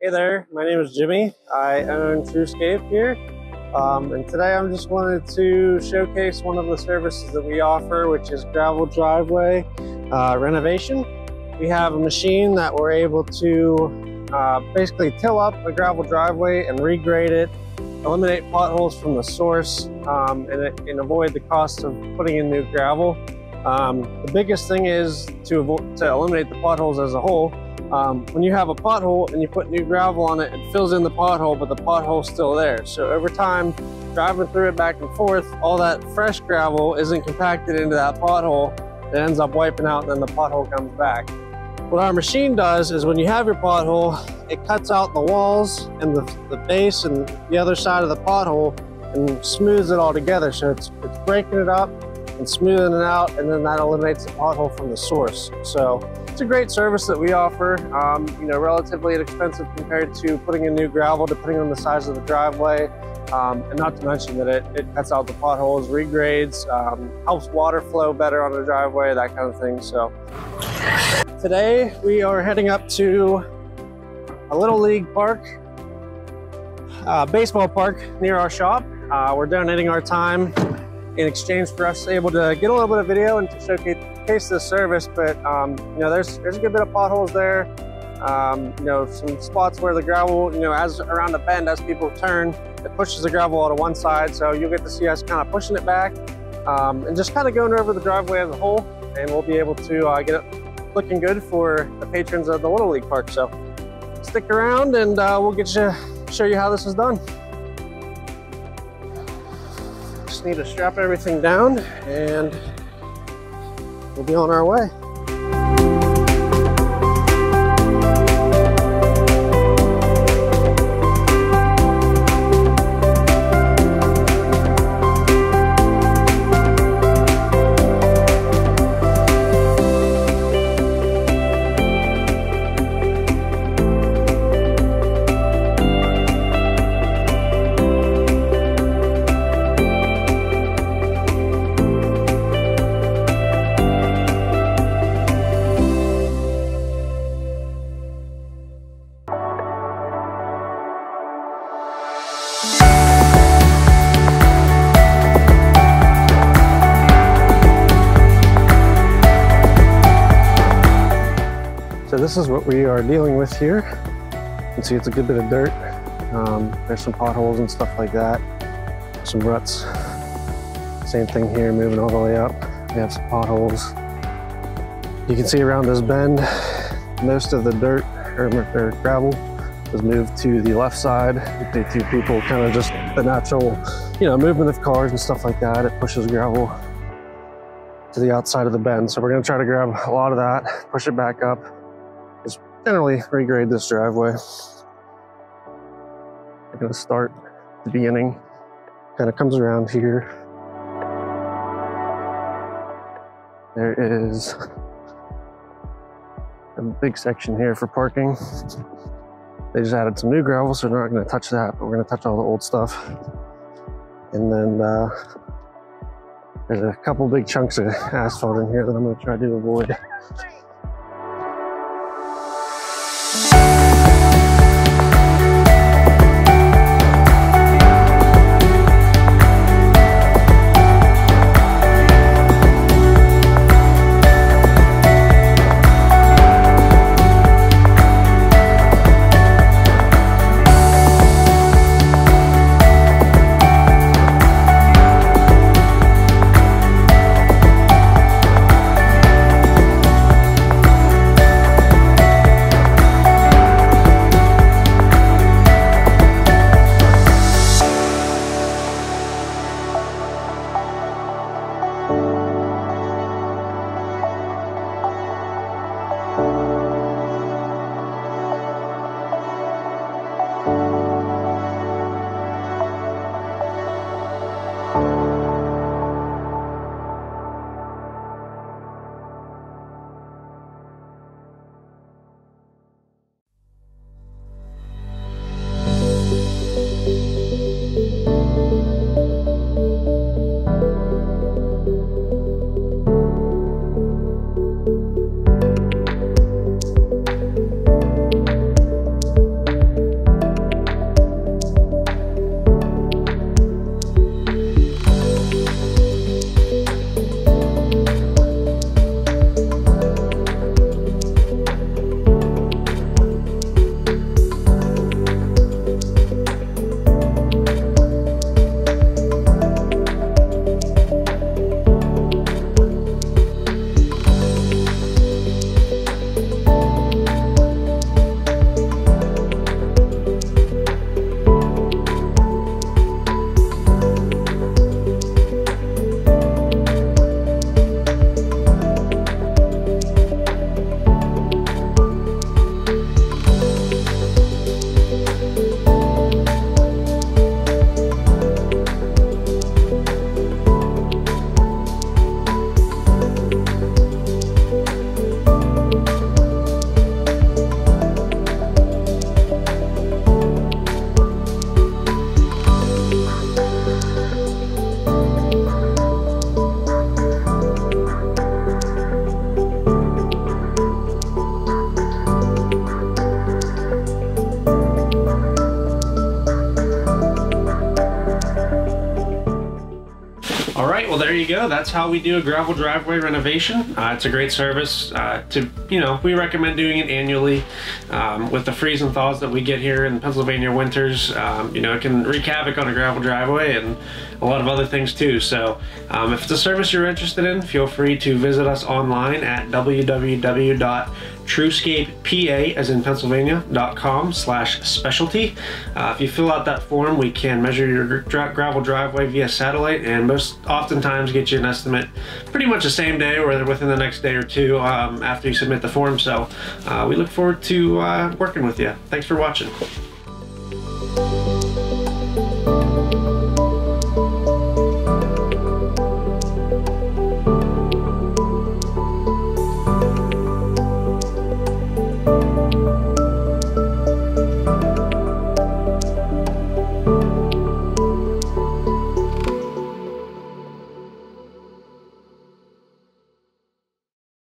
Hey there, my name is Jimmy. I own TruScape here. Um, and today I'm just wanted to showcase one of the services that we offer, which is gravel driveway uh, renovation. We have a machine that we're able to uh, basically till up a gravel driveway and regrade it, eliminate potholes from the source, um, and, and, avoid the cost of putting in new gravel. Um, the biggest thing is to, to eliminate the potholes as a whole. Um, when you have a pothole and you put new gravel on it, it fills in the pothole, but the pothole's still there. So over time, driving through it back and forth, all that fresh gravel isn't compacted into that pothole. It ends up wiping out and then the pothole comes back. What our machine does is when you have your pothole, it cuts out the walls and the, the base and the other side of the pothole and smooths it all together. So it's, it's breaking it up and smoothing it out and then that eliminates the pothole from the source. So it's a great service that we offer, um, you know, relatively inexpensive compared to putting in new gravel, depending on the size of the driveway. Um, and not to mention that it, it cuts out the potholes, regrades, um, helps water flow better on the driveway, that kind of thing. So today we are heading up to a Little League park, uh, baseball park near our shop. Uh, we're donating our time in exchange for us able to get a little bit of video and to showcase the service. But um, you know, there's there's a good bit of potholes there. Um, you know, some spots where the gravel, you know, as around a bend, as people turn, it pushes the gravel out of one side. So you'll get to see us kind of pushing it back um, and just kind of going over the driveway as a whole. And we'll be able to uh, get it looking good for the patrons of the Little League Park. So stick around and uh, we'll get you show you how this is done just need to strap everything down and we'll be on our way. So this is what we are dealing with here. You can see it's a good bit of dirt. Um, there's some potholes and stuff like that. Some ruts. Same thing here, moving all the way up. We have some potholes. You can see around this bend, most of the dirt or, or gravel was moved to the left side. Two people kind of just the natural, you know, movement of cars and stuff like that. It pushes gravel to the outside of the bend. So we're gonna try to grab a lot of that, push it back up, just generally regrade this driveway. I'm gonna start the beginning, kind of comes around here. There is a big section here for parking. They just added some new gravel, so we're not gonna touch that, but we're gonna touch all the old stuff. And then uh, there's a couple big chunks of asphalt in here that I'm gonna try to avoid. You go. That's how we do a gravel driveway renovation. Uh, it's a great service. Uh, to you know, we recommend doing it annually. Um, with the freeze and thaws that we get here in Pennsylvania winters, um, you know, it can wreak havoc on a gravel driveway and a lot of other things too. So, um, if it's a service you're interested in, feel free to visit us online at www truscapepa, as in Pennsylvania.com slash specialty. Uh, if you fill out that form, we can measure your gra gravel driveway via satellite and most oftentimes get you an estimate pretty much the same day or within the next day or two um, after you submit the form. So uh, we look forward to uh, working with you. Thanks for watching.